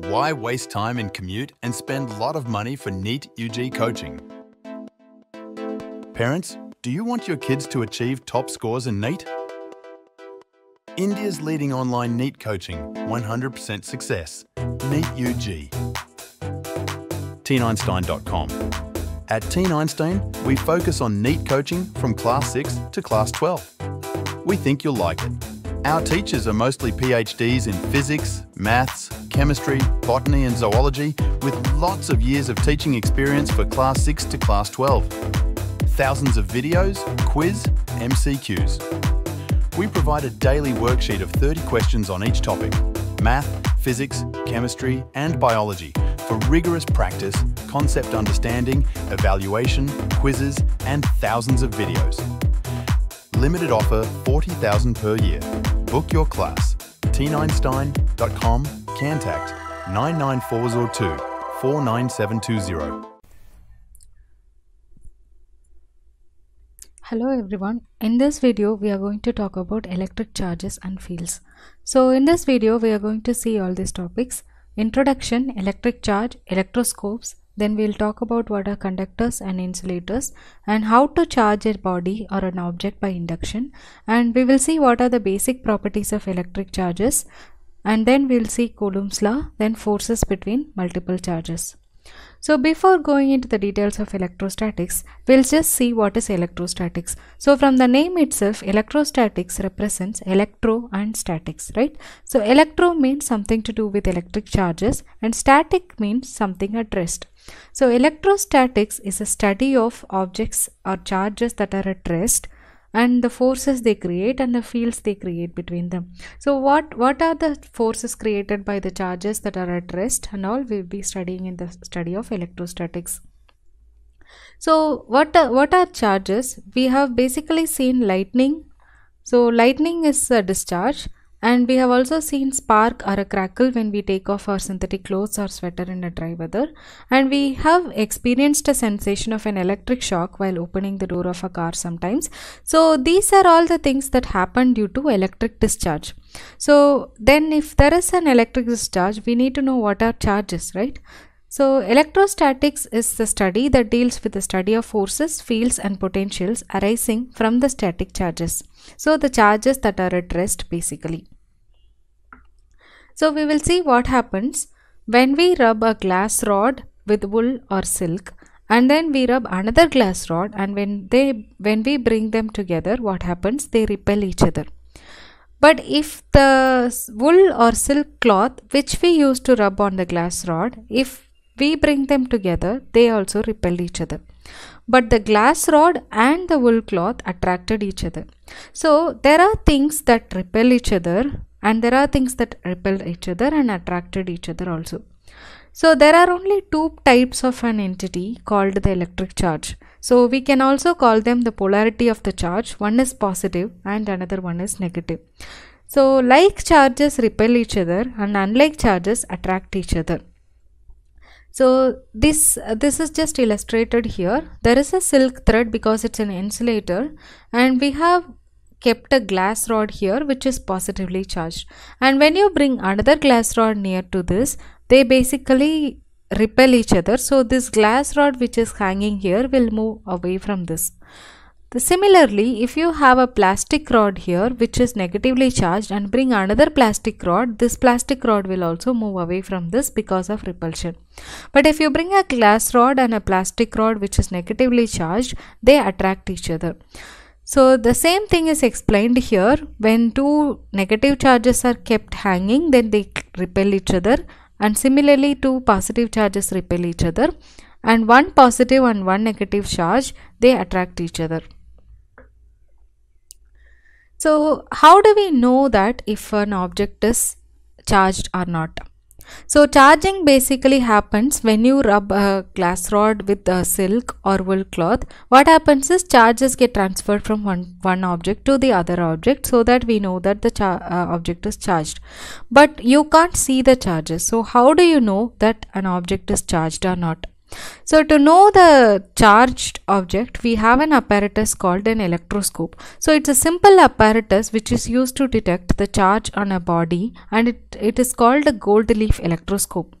Why waste time in commute and spend a lot of money for NEET UG coaching? Parents, do you want your kids to achieve top scores in NEET? India's leading online NEET coaching, 100% success. NEET UG. TeenEinstein.com. At Teen Einstein, we focus on NEET coaching from Class 6 to Class 12. We think you'll like it. Our teachers are mostly PhDs in physics, maths, chemistry, botany, and zoology, with lots of years of teaching experience for Class 6 to Class 12. Thousands of videos, quiz, MCQs. We provide a daily worksheet of 30 questions on each topic math, physics, chemistry, and biology for rigorous practice, concept understanding, evaluation, quizzes, and thousands of videos. Limited offer 40,000 per year. Book your class. teeneinstein.com, contact 99402 49720. Hello everyone, in this video we are going to talk about electric charges and fields. So in this video we are going to see all these topics. Introduction, electric charge, electroscopes, then we'll talk about what are conductors and insulators and how to charge a body or an object by induction and we will see what are the basic properties of electric charges and then we'll see Coulomb's law, then forces between multiple charges. So before going into the details of electrostatics, we'll just see what is electrostatics. So from the name itself, electrostatics represents electro and statics, right? So electro means something to do with electric charges and static means something at rest. So electrostatics is a study of objects or charges that are at rest and the forces they create and the fields they create between them. So what what are the forces created by the charges that are at rest and all? We'll be studying in the study of electrostatics. So what are, what are charges? We have basically seen lightning. So lightning is a discharge and we have also seen spark or a crackle when we take off our synthetic clothes or sweater in a dry weather and we have experienced a sensation of an electric shock while opening the door of a car sometimes so these are all the things that happen due to electric discharge so then if there is an electric discharge we need to know what are charges right so, electrostatics is the study that deals with the study of forces, fields, and potentials arising from the static charges. So, the charges that are at rest basically. So, we will see what happens when we rub a glass rod with wool or silk and then we rub another glass rod and when they when we bring them together what happens they repel each other but if the wool or silk cloth which we use to rub on the glass rod if we bring them together, they also repel each other. But the glass rod and the wool cloth attracted each other. So there are things that repel each other and there are things that repel each other and attracted each other also. So there are only two types of an entity called the electric charge. So we can also call them the polarity of the charge. One is positive and another one is negative. So like charges repel each other and unlike charges attract each other. So this this is just illustrated here. There is a silk thread because it's an insulator and we have kept a glass rod here which is positively charged and when you bring another glass rod near to this they basically repel each other so this glass rod which is hanging here will move away from this Similarly, if you have a plastic rod here which is negatively charged and bring another plastic rod, this plastic rod will also move away from this because of repulsion. But if you bring a glass rod and a plastic rod which is negatively charged, they attract each other. So the same thing is explained here. When two negative charges are kept hanging, then they repel each other and similarly two positive charges repel each other and one positive and one negative charge they attract each other. So how do we know that if an object is charged or not? So charging basically happens when you rub a glass rod with a silk or wool cloth. What happens is charges get transferred from one, one object to the other object so that we know that the uh, object is charged. But you can't see the charges. So how do you know that an object is charged or not? So to know the charged object, we have an apparatus called an electroscope. So it's a simple apparatus which is used to detect the charge on a body and it, it is called a gold leaf electroscope.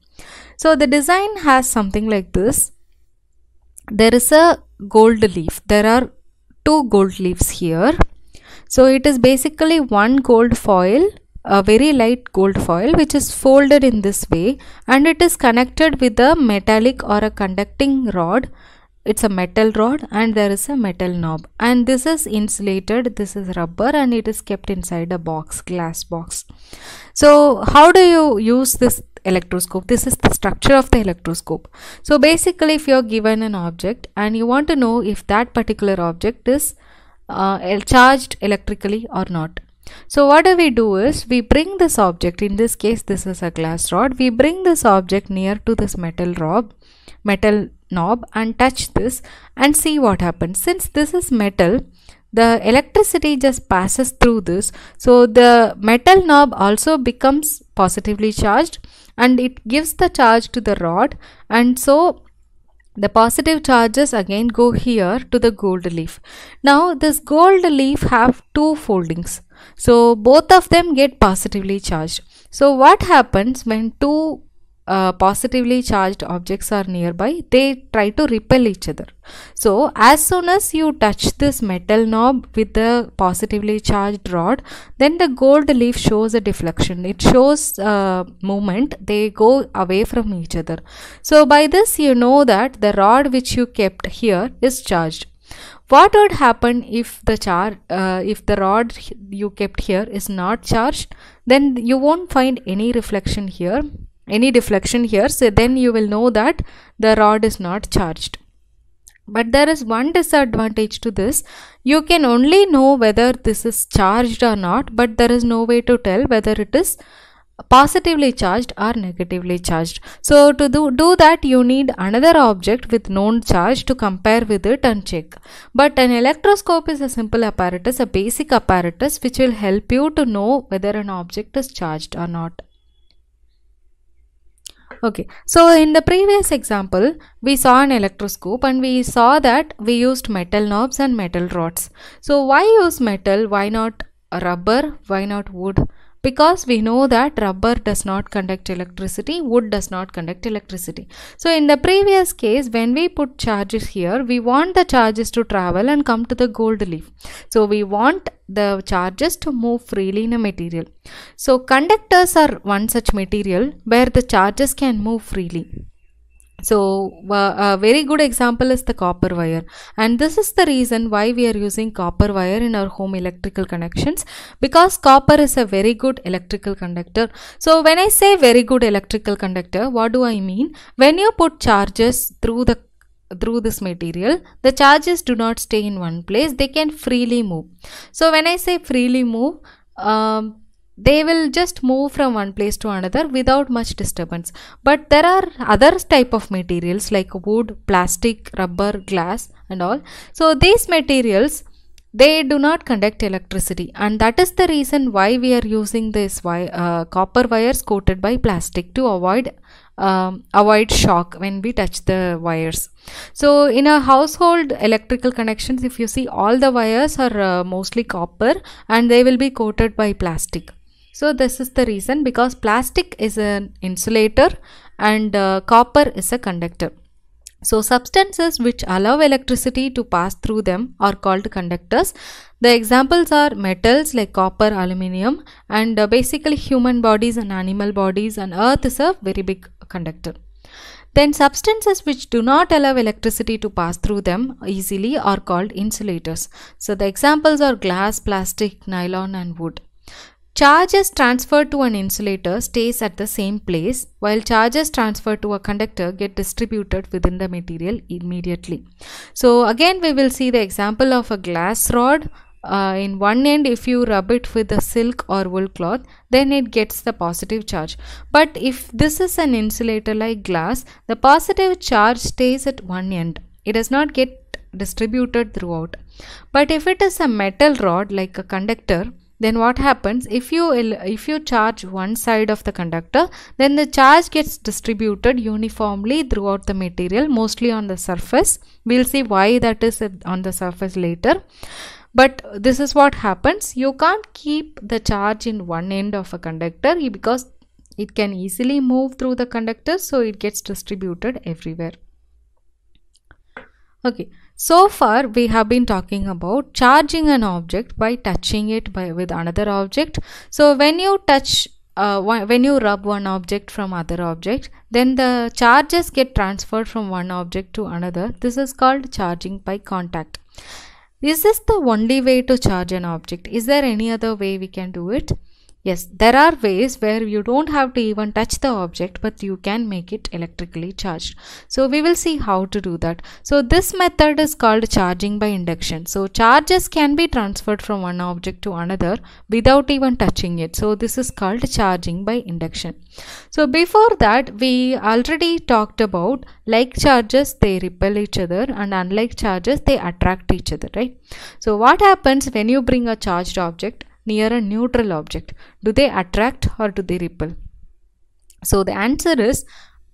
So the design has something like this. There is a gold leaf. There are two gold leaves here. So it is basically one gold foil a very light gold foil which is folded in this way and it is connected with a metallic or a conducting rod. It's a metal rod and there is a metal knob. And this is insulated this is rubber and it is kept inside a box glass box. So how do you use this electroscope? This is the structure of the electroscope. So basically if you're given an object and you want to know if that particular object is uh, charged electrically or not so what do we do is we bring this object in this case this is a glass rod. We bring this object near to this metal rod metal knob and touch this and see what happens. Since this is metal the electricity just passes through this. So the metal knob also becomes positively charged and it gives the charge to the rod. And so the positive charges again go here to the gold leaf. Now this gold leaf have two foldings so both of them get positively charged. So what happens when two uh, positively charged objects are nearby, they try to repel each other. So as soon as you touch this metal knob with the positively charged rod, then the gold leaf shows a deflection. It shows uh, movement. They go away from each other. So by this you know that the rod which you kept here is charged what would happen if the char uh, if the rod you kept here is not charged? Then you won't find any reflection here any deflection here. So then you will know that the rod is not charged. But there is one disadvantage to this. You can only know whether this is charged or not but there is no way to tell whether it is positively charged or negatively charged. So to do, do that you need another object with known charge to compare with it and check. But an electroscope is a simple apparatus, a basic apparatus which will help you to know whether an object is charged or not. Okay, so in the previous example, we saw an electroscope and we saw that we used metal knobs and metal rods. So why use metal? Why not rubber? Why not wood? Because we know that rubber does not conduct electricity wood does not conduct electricity. So in the previous case when we put charges here we want the charges to travel and come to the gold leaf. So we want the charges to move freely in a material. So conductors are one such material where the charges can move freely so a very good example is the copper wire and this is the reason why we are using copper wire in our home electrical connections because copper is a very good electrical conductor. So when I say very good electrical conductor what do I mean? When you put charges through the through this material the charges do not stay in one place they can freely move. So when I say freely move um, they will just move from one place to another without much disturbance. But there are other type of materials like wood plastic rubber glass and all. So these materials they do not conduct electricity. And that is the reason why we are using this wire, uh, copper wires coated by plastic to avoid um, avoid shock when we touch the wires. So in a household electrical connections if you see all the wires are uh, mostly copper and they will be coated by plastic so this is the reason because plastic is an insulator and uh, copper is a conductor. So substances which allow electricity to pass through them are called conductors. The examples are metals like copper, aluminium and uh, basically human bodies and animal bodies and earth is a very big conductor. Then substances which do not allow electricity to pass through them easily are called insulators. So the examples are glass, plastic, nylon and wood. Charges transferred to an insulator stays at the same place while charges transferred to a conductor get distributed within the material immediately. So again we will see the example of a glass rod. Uh, in one end if you rub it with a silk or wool cloth then it gets the positive charge. But if this is an insulator like glass the positive charge stays at one end. It does not get distributed throughout. But if it is a metal rod like a conductor then what happens? If you if you charge one side of the conductor then the charge gets distributed uniformly throughout the material mostly on the surface. We'll see why that is on the surface later. But this is what happens. You can't keep the charge in one end of a conductor because it can easily move through the conductor so it gets distributed everywhere. Okay so far we have been talking about charging an object by touching it by with another object. So when you touch uh, when you rub one object from other object then the charges get transferred from one object to another. This is called charging by contact. Is this the only way to charge an object? Is there any other way we can do it Yes, there are ways where you don't have to even touch the object but you can make it electrically charged. So we will see how to do that. So this method is called charging by induction. So charges can be transferred from one object to another without even touching it. So this is called charging by induction. So before that we already talked about like charges they repel each other and unlike charges they attract each other right. So what happens when you bring a charged object near a neutral object? Do they attract or do they repel? So the answer is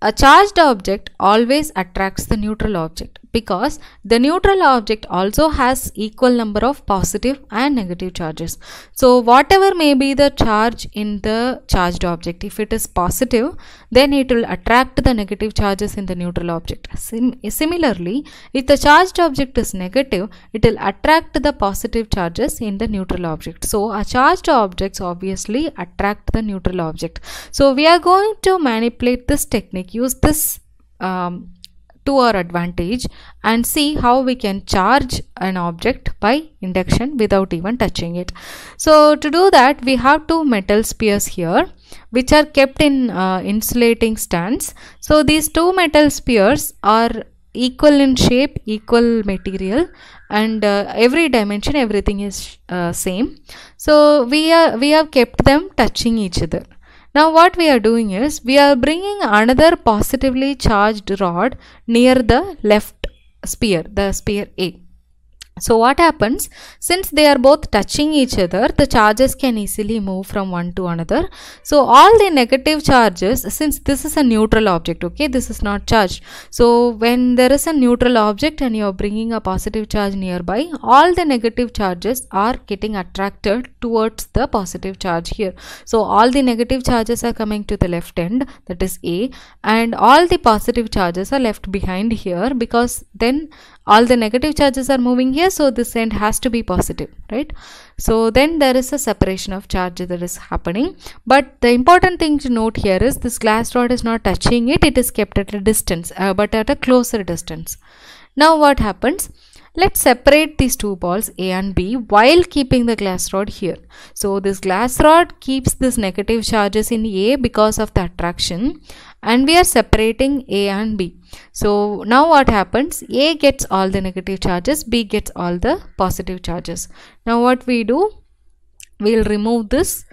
a charged object always attracts the neutral object because the neutral object also has equal number of positive and negative charges. So whatever may be the charge in the charged object, if it is positive, then it will attract the negative charges in the neutral object. Sim similarly, if the charged object is negative, it will attract the positive charges in the neutral object. So a charged objects obviously attract the neutral object. So we are going to manipulate this technique, use this um, to our advantage and see how we can charge an object by induction without even touching it. So to do that we have two metal spheres here which are kept in uh, insulating stands. So these two metal spheres are equal in shape, equal material and uh, every dimension everything is uh, same. So we, are, we have kept them touching each other. Now what we are doing is we are bringing another positively charged rod near the left sphere, the sphere A. So what happens since they are both touching each other the charges can easily move from one to another. So all the negative charges since this is a neutral object okay this is not charged. So when there is a neutral object and you are bringing a positive charge nearby all the negative charges are getting attracted towards the positive charge here. So all the negative charges are coming to the left end that is A and all the positive charges are left behind here because then all the negative charges are moving here so this end has to be positive right so then there is a separation of charge that is happening but the important thing to note here is this glass rod is not touching it it is kept at a distance uh, but at a closer distance now what happens Let's separate these two balls A and B while keeping the glass rod here. So this glass rod keeps this negative charges in A because of the attraction and we are separating A and B. So now what happens? A gets all the negative charges, B gets all the positive charges. Now what we do? We'll remove this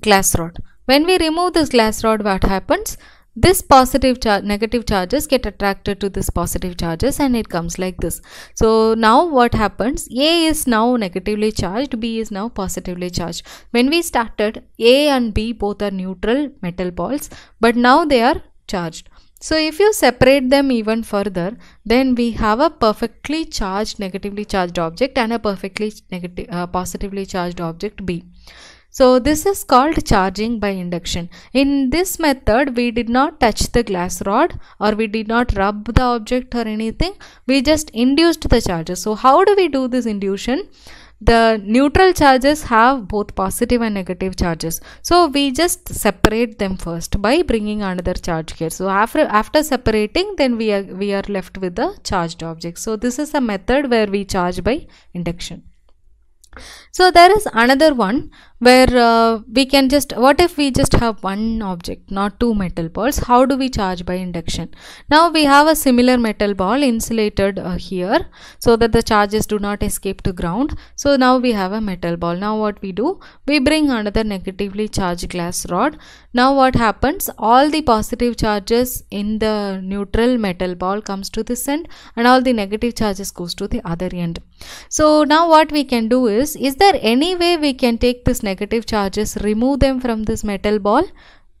glass rod. When we remove this glass rod, what happens? this positive charge negative charges get attracted to this positive charges and it comes like this so now what happens a is now negatively charged b is now positively charged when we started a and b both are neutral metal balls but now they are charged so if you separate them even further then we have a perfectly charged negatively charged object and a perfectly negative uh, positively charged object b so this is called charging by induction. In this method, we did not touch the glass rod or we did not rub the object or anything. We just induced the charges. So how do we do this induction? The neutral charges have both positive and negative charges. So we just separate them first by bringing another charge here. So after after separating then we are we are left with the charged object. So this is a method where we charge by induction so there is another one where uh, we can just what if we just have one object not two metal balls? How do we charge by induction? Now we have a similar metal ball insulated uh, here so that the charges do not escape to ground. So now we have a metal ball. Now what we do? We bring another negatively charged glass rod. Now what happens? All the positive charges in the neutral metal ball comes to this end and all the negative charges goes to the other end so now what we can do is is there any way we can take this negative charges remove them from this metal ball?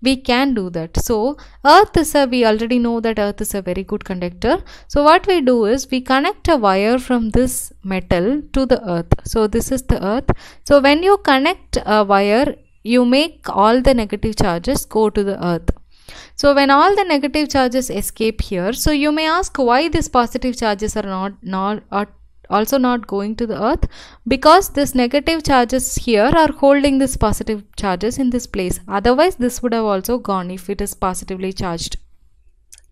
We can do that. So earth is a we already know that earth is a very good conductor. So what we do is we connect a wire from this metal to the earth. So this is the earth. So when you connect a wire you make all the negative charges go to the earth. So when all the negative charges escape here so you may ask why these positive charges are not not also not going to the earth because this negative charges here are holding this positive charges in this place. Otherwise this would have also gone if it is positively charged.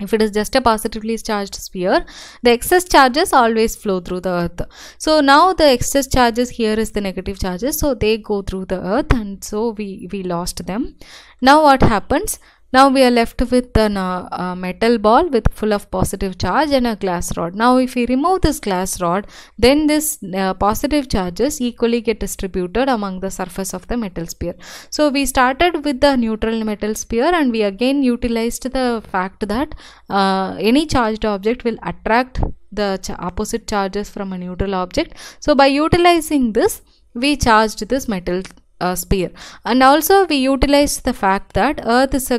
If it is just a positively charged sphere the excess charges always flow through the earth. So now the excess charges here is the negative charges so they go through the earth and so we we lost them. Now what happens now we are left with a uh, metal ball with full of positive charge and a glass rod. Now if we remove this glass rod, then this uh, positive charges equally get distributed among the surface of the metal sphere. So we started with the neutral metal sphere and we again utilized the fact that uh, any charged object will attract the ch opposite charges from a neutral object. So by utilizing this, we charged this metal uh, sphere. And also we utilize the fact that earth is a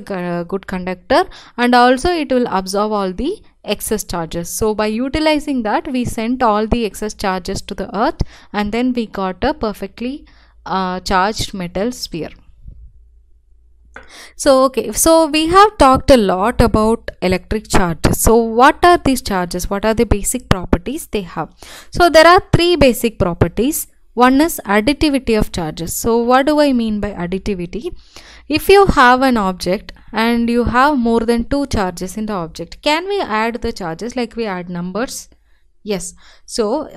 good conductor and also it will absorb all the excess charges. So by utilizing that we sent all the excess charges to the earth and then we got a perfectly uh, charged metal sphere. So okay so we have talked a lot about electric charges. So what are these charges? What are the basic properties they have? So there are three basic properties one is additivity of charges. So what do I mean by additivity? If you have an object and you have more than two charges in the object, can we add the charges like we add numbers? Yes. So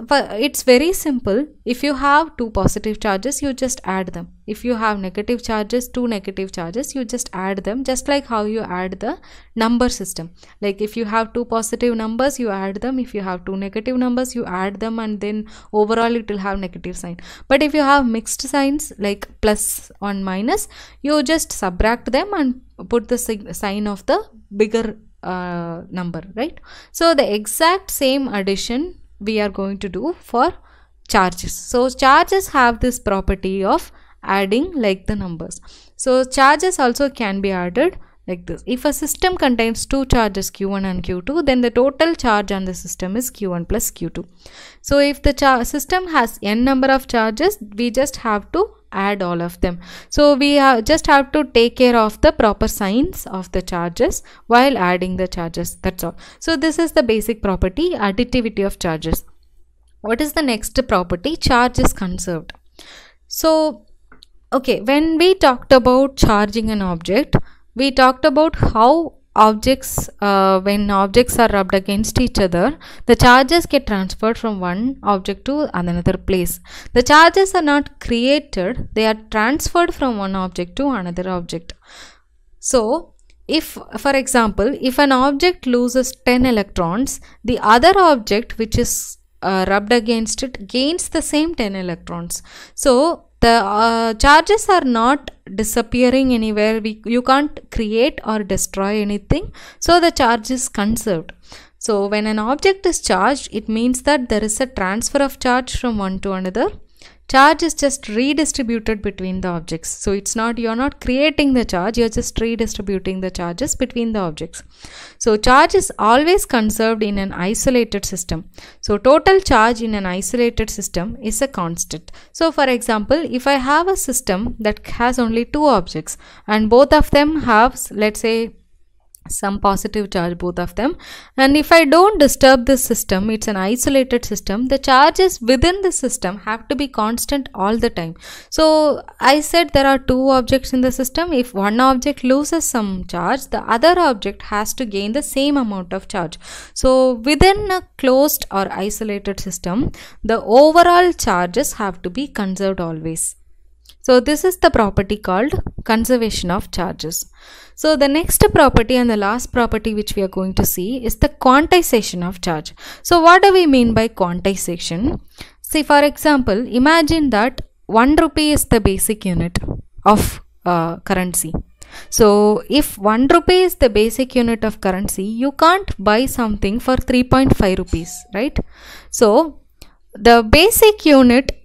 it's very simple. If you have two positive charges, you just add them. If you have negative charges, two negative charges, you just add them just like how you add the number system. Like if you have two positive numbers, you add them. If you have two negative numbers, you add them and then overall it will have negative sign. But if you have mixed signs like plus or minus, you just subtract them and put the sign of the bigger uh, number right? So the exact same addition we are going to do for charges. So charges have this property of adding like the numbers. So charges also can be added like this. If a system contains two charges q1 and q2 then the total charge on the system is q1 plus q2 so if the system has n number of charges we just have to add all of them. So we just have to take care of the proper signs of the charges while adding the charges that's all. So this is the basic property additivity of charges. What is the next property? Charge is conserved. So okay when we talked about charging an object we talked about how objects uh, when objects are rubbed against each other the charges get transferred from one object to another place. The charges are not created they are transferred from one object to another object. So if for example if an object loses 10 electrons the other object which is uh, rubbed against it gains the same 10 electrons. So the uh, charges are not disappearing anywhere. We you can't create or destroy anything. So the charge is conserved. So when an object is charged it means that there is a transfer of charge from one to another charge is just redistributed between the objects. So it's not you're not creating the charge you're just redistributing the charges between the objects. So charge is always conserved in an isolated system. So total charge in an isolated system is a constant. So for example if i have a system that has only two objects and both of them have let's say some positive charge both of them. And if I don't disturb this system it's an isolated system. The charges within the system have to be constant all the time. So I said there are two objects in the system. If one object loses some charge the other object has to gain the same amount of charge. So within a closed or isolated system the overall charges have to be conserved always. So this is the property called conservation of charges. So the next property and the last property which we are going to see is the quantization of charge. So what do we mean by quantization? See for example, imagine that 1 rupee is the basic unit of uh, currency. So if 1 rupee is the basic unit of currency, you can't buy something for 3.5 rupees, right? So the basic unit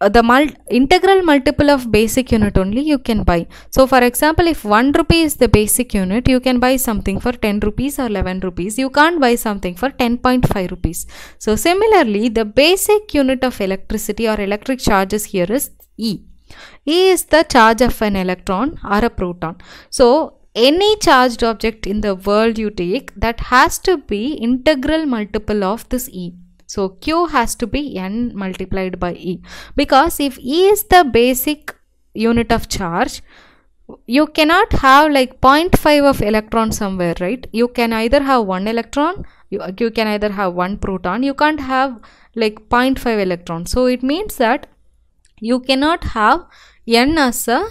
uh, the mul- integral multiple of basic unit only you can buy. So for example if 1 rupee is the basic unit you can buy something for 10 rupees or 11 rupees. You can't buy something for 10.5 rupees. So similarly the basic unit of electricity or electric charges here is e. E is the charge of an electron or a proton. So any charged object in the world you take that has to be integral multiple of this e so Q has to be N multiplied by E. Because if E is the basic unit of charge you cannot have like 0.5 of electron somewhere right? You can either have one electron you, you can either have one proton. You can't have like 0.5 electron. So it means that you cannot have n as a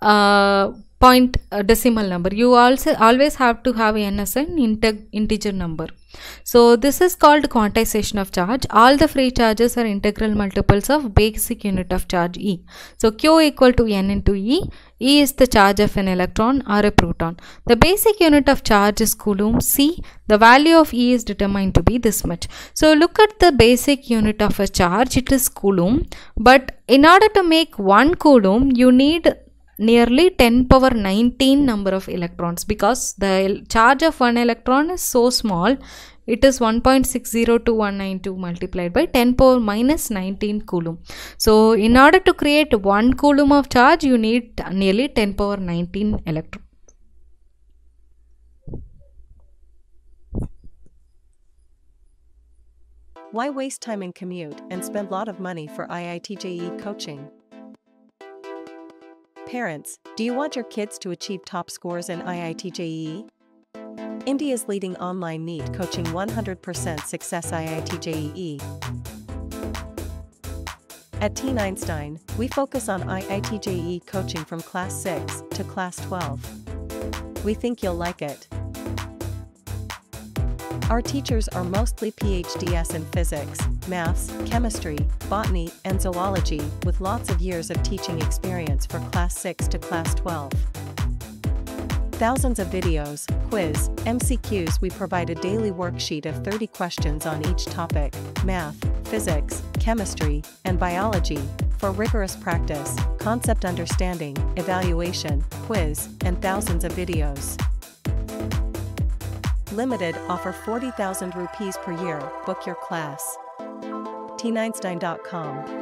uh, point uh, decimal number you also always have to have n as an integer number so this is called quantization of charge. All the free charges are integral multiples of basic unit of charge E. So Q equal to N into E. E is the charge of an electron or a proton. The basic unit of charge is Coulomb C. The value of E is determined to be this much. So look at the basic unit of a charge. It is Coulomb. But in order to make 1 Coulomb, you need nearly 10 power 19 number of electrons because the charge of one electron is so small it is 1.602192 multiplied by 10 power minus 19 coulomb. So in order to create 1 coulomb of charge you need nearly 10 power 19 electrons. Why waste time in commute and spend lot of money for IIT JEE coaching? Parents, do you want your kids to achieve top scores in IIT JEE? India's leading online NEET coaching 100% success IIT JEE. At Teen Einstein, we focus on IIT JEE coaching from class 6 to class 12. We think you'll like it. Our teachers are mostly PhDs in physics, maths, chemistry, botany, and zoology, with lots of years of teaching experience for class 6 to class 12. Thousands of videos, quiz, MCQs we provide a daily worksheet of 30 questions on each topic, math, physics, chemistry, and biology, for rigorous practice, concept understanding, evaluation, quiz, and thousands of videos. Limited offer 40,000 rupees per year. Book your class. teeneinstein.com